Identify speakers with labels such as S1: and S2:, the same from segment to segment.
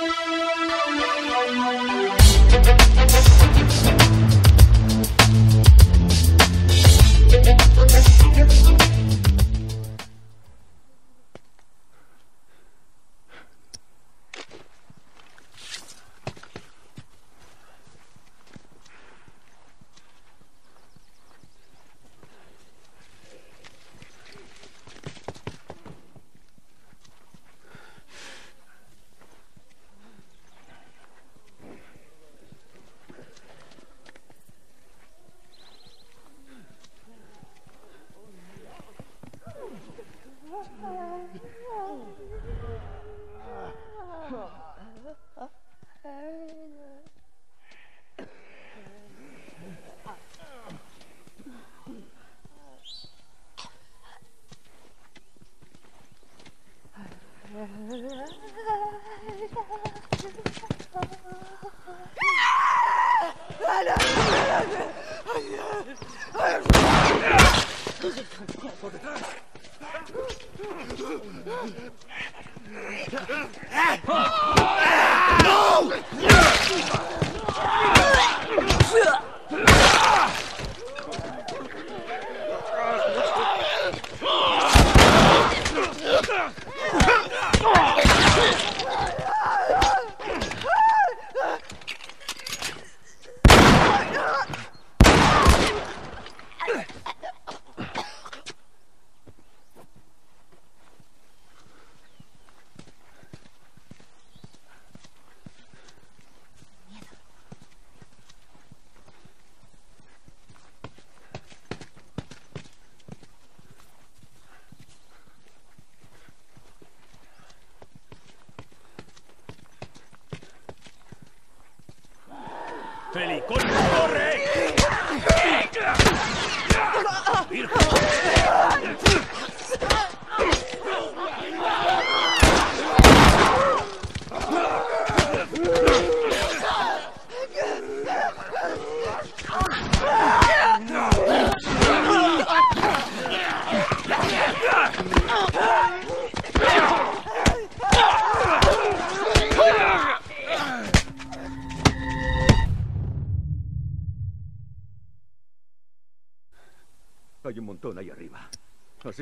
S1: We'll.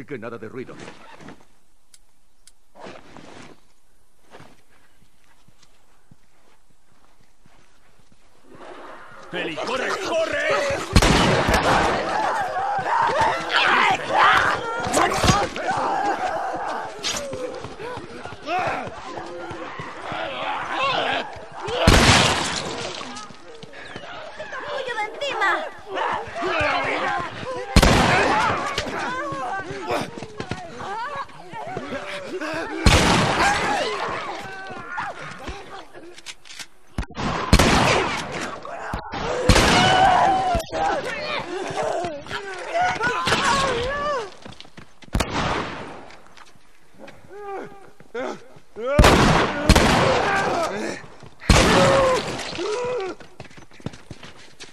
S1: Que nada de ruido.
S2: Feli, corre, corre.
S3: ¡Tuyo de encima!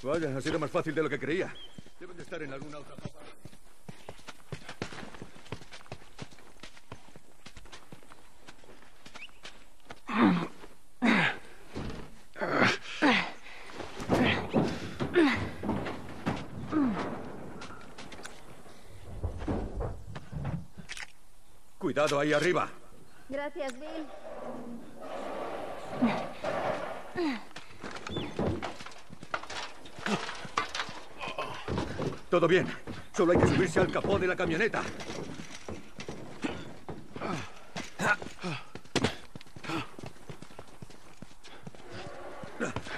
S1: Vaya, ha sido más fácil de lo que creía. Deben de estar en alguna otra parte. Cuidado ahí arriba.
S3: Gracias, Bill.
S1: Todo bien. Solo hay que subirse al capó de la camioneta.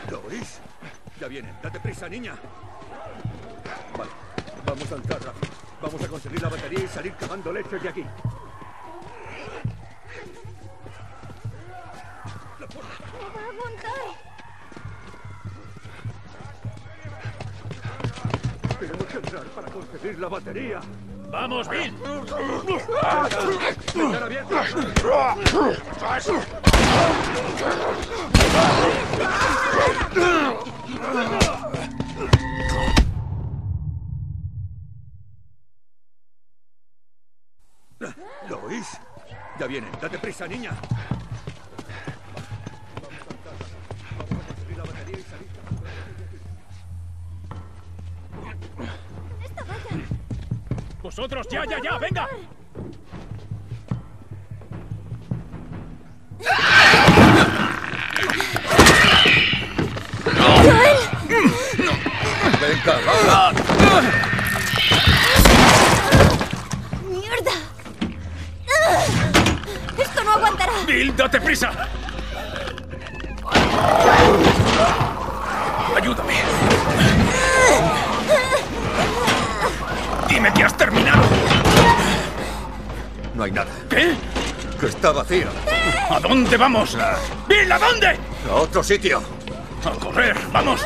S1: ¿Lo oís? Ya vienen. Date prisa, niña. Vale. Vamos a entrar rápido. Vamos a conseguir la batería y salir cavando leche de aquí. Entrar para conseguir la batería.
S2: Vamos, Bill.
S1: ¿Lo oís? Ya vienen. Date prisa, niña.
S2: ¡Vosotros, ya, ya, ya! ¡Venga!
S1: Venga, va.
S3: ¡Mierda! ¡Esto no aguantará!
S2: ¡Bill, date prisa! ¡Ayúdame! ¡Dime que has terminado!
S1: No hay nada.
S2: ¿Qué?
S1: Que está vacío.
S2: ¿A dónde vamos? ¡Bill, ¿a dónde?
S1: A otro sitio.
S2: ¡A correr! ¡Vamos!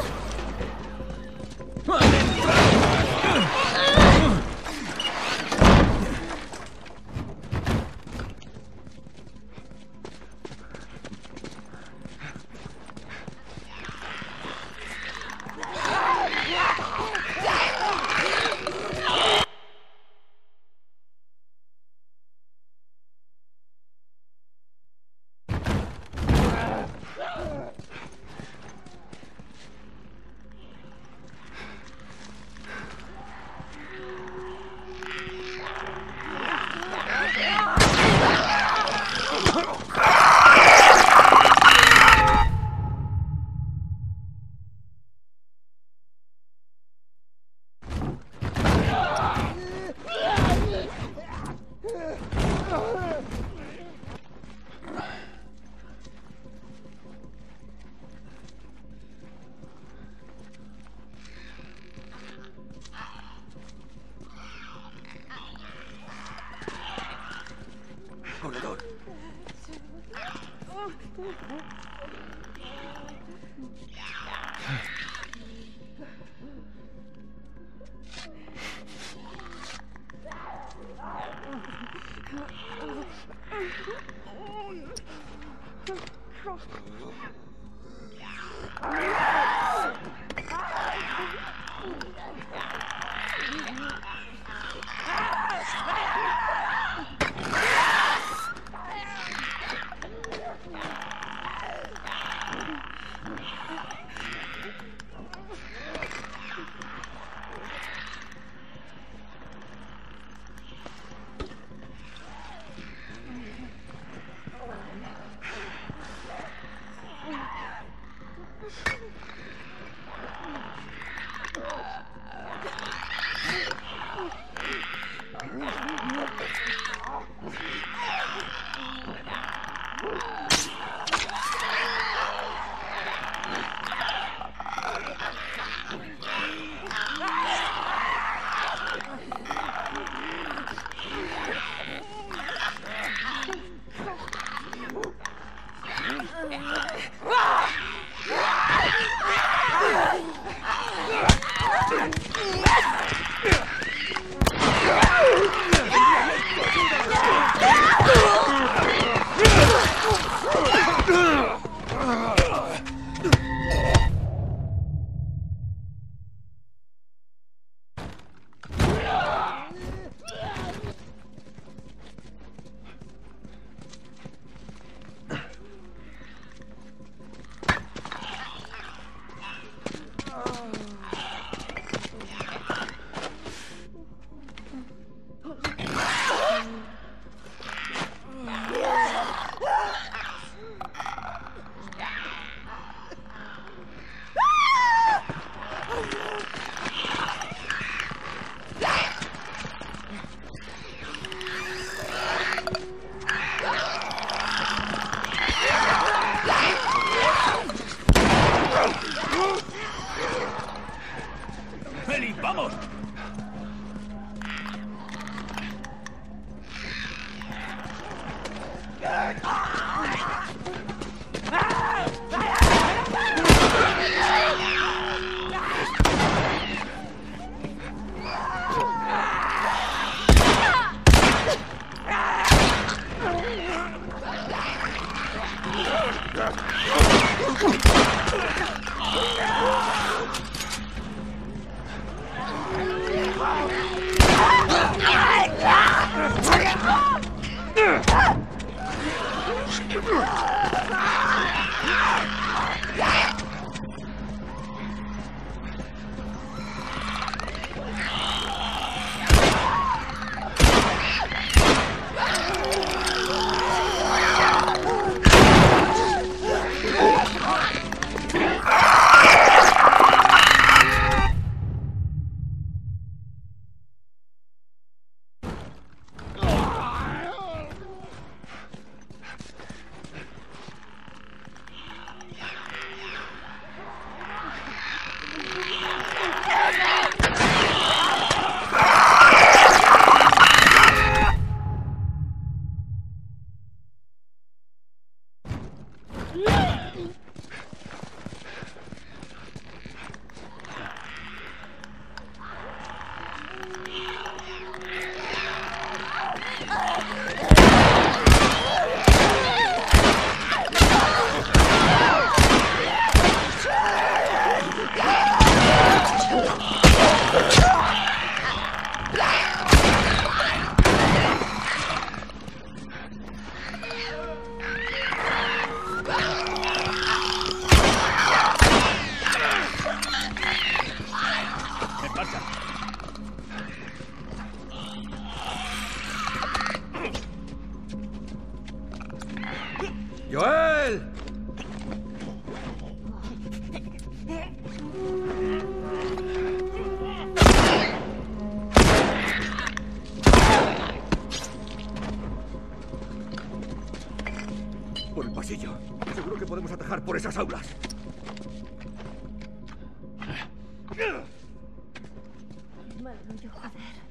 S3: Maldito joder.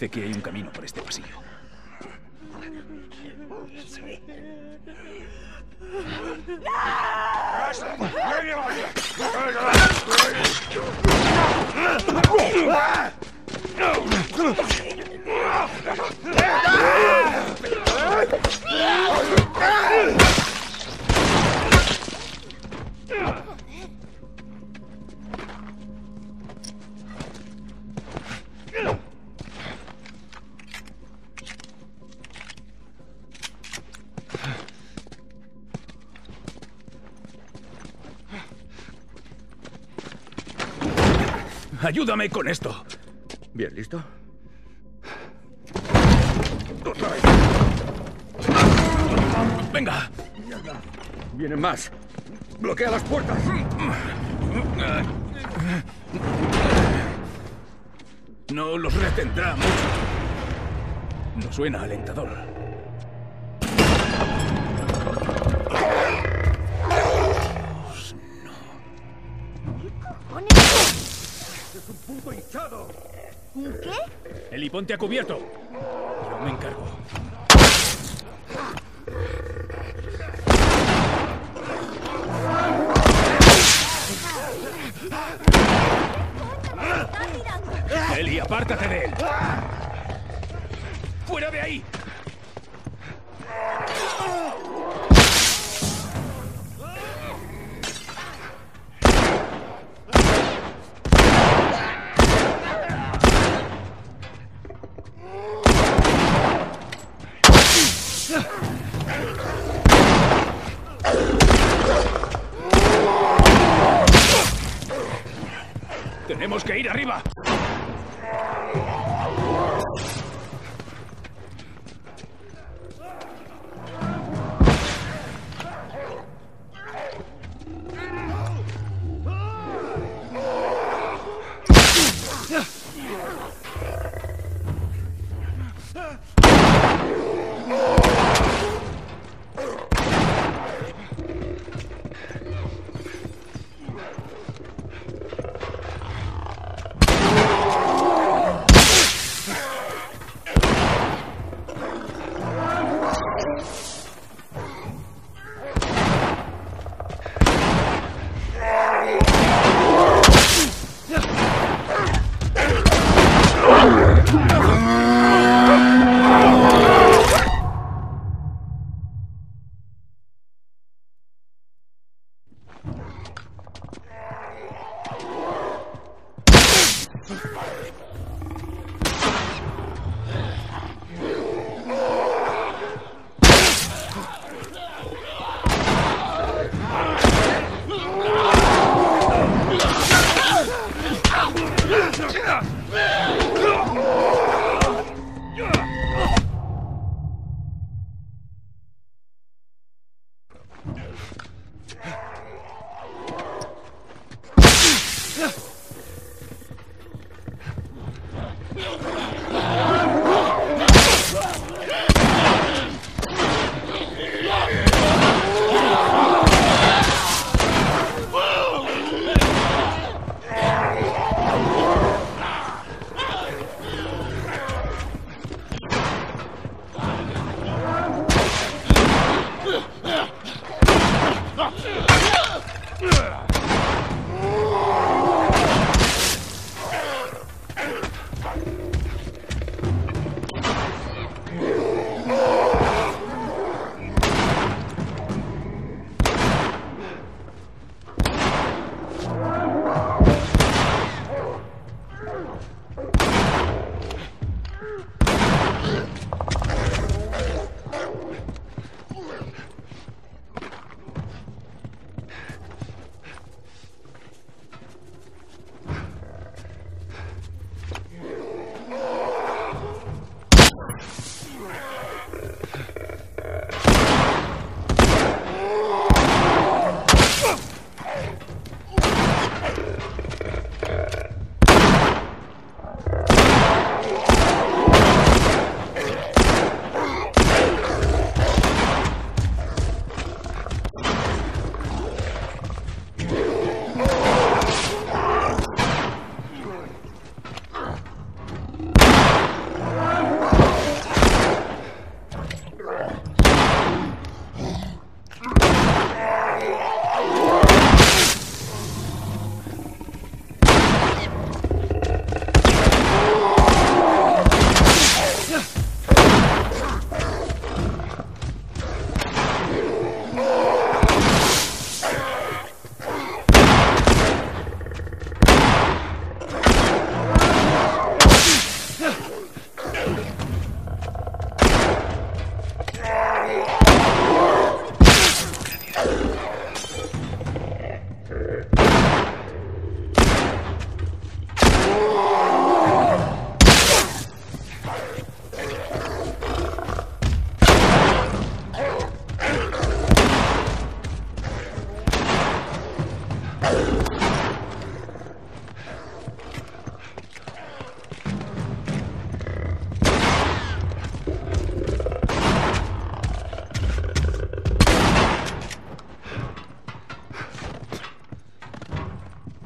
S2: parece que hay un camino por este pasillo. Ayúdame con esto.
S1: Bien, ¿listo?
S2: Venga.
S1: Vienen más. Bloquea las puertas.
S2: No los retendrá mucho. No suena alentador. Eli, ponte a cubierto. Yo me encargo. Tenemos que ir arriba.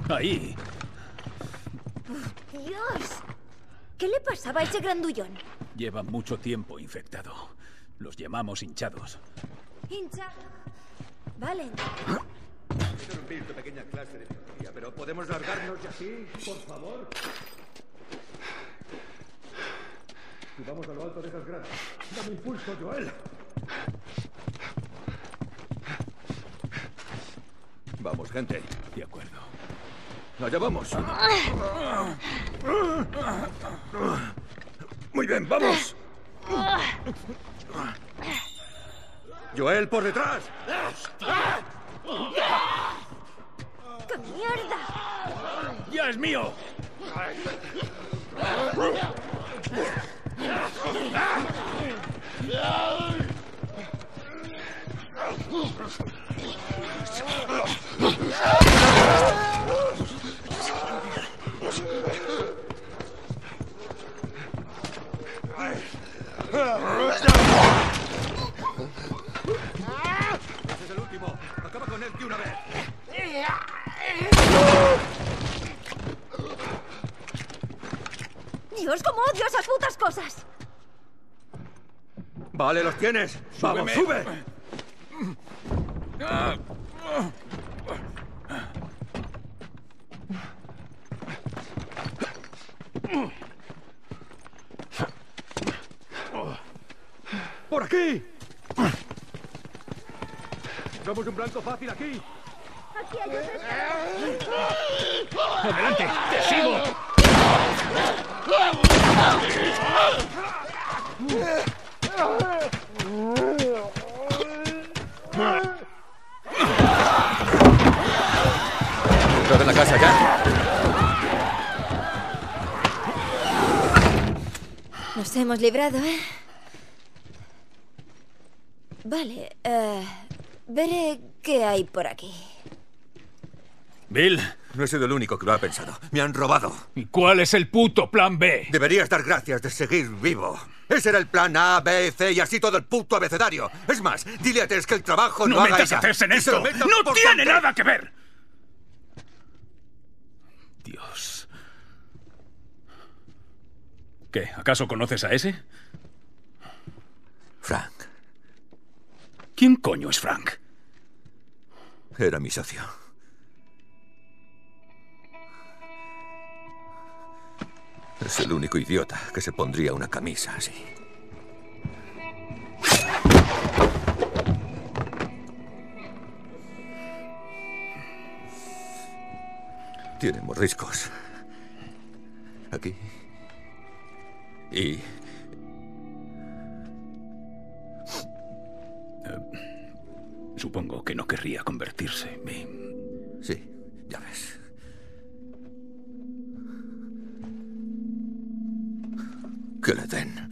S2: Ahí.
S3: ¡Dios! ¿Qué le pasaba a ese grandullón?
S2: Lleva mucho tiempo infectado. Los llamamos hinchados.
S3: Hincha. Vale.
S1: Interrumpir tu pequeña clase de biología, pero ¿podemos largarnos de aquí, por favor? Y vamos a lo alto de esas gradas. Dame impulso, Joel. Vamos, gente.
S2: De acuerdo.
S1: Allá vamos. Muy bien, vamos. Joel, por detrás.
S3: ¡Qué mierda!
S2: ¡Ya es mío!
S1: Ese es el último. Acaba con él de una vez.
S3: Dios, cómo odio esas putas cosas.
S1: Vale, los tienes. Vamos,
S2: Súbeme.
S1: sube. ¡Por Encontramos un blanco fácil aquí.
S3: Aquí hay otro.
S2: ¡Adelante! ¡Te sigo! Entra en la casa ya.
S3: Nos hemos librado, ¿eh? Vale, eh... Uh veré qué hay por aquí.
S2: Bill,
S1: No he sido el único que lo ha pensado. Me han robado.
S2: ¿y cuál es el puto plan B?
S1: Deberías dar gracias de seguir vivo. Ese era el plan A, B, C y así todo el puto abecedario. Es más, dile a Tess que el trabajo no,
S2: No
S1: haga
S2: metas
S1: ella.
S2: a Tess en esto. No tiene nada que ver. Dios. ¿Qué? ¿Acaso conoces a ese?
S1: Frank,
S2: ¿Quién coño es Frank?
S1: era mi socio. Es el único idiota que se pondría una camisa así. Tiene morriscos. Aquí. Y
S2: Supongo que no querría convertirse. Bill.
S1: sí, ya ves. Que le den.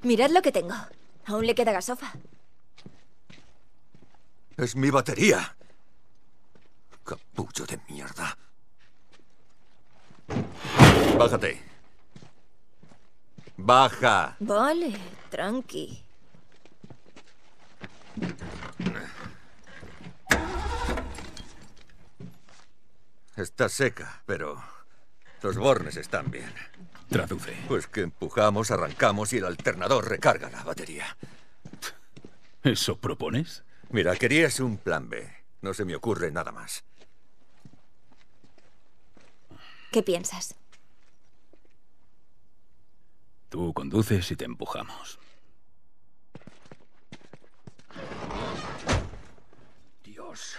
S3: Mirad lo que tengo. Aún le queda gasofa.
S1: Es mi batería. Capullo de mierda. Bájate. Baja.
S3: Vale, tranqui.
S1: Está seca, pero los bornes están bien.
S2: Traduce.
S1: Pues que empujamos, arrancamos y el alternador recarga la batería.
S2: ¿Eso propones?
S1: Mira, querías un plan B. No se me ocurre nada más.
S3: ¿Qué piensas?
S2: Tú conduces y te empujamos.
S1: Dios.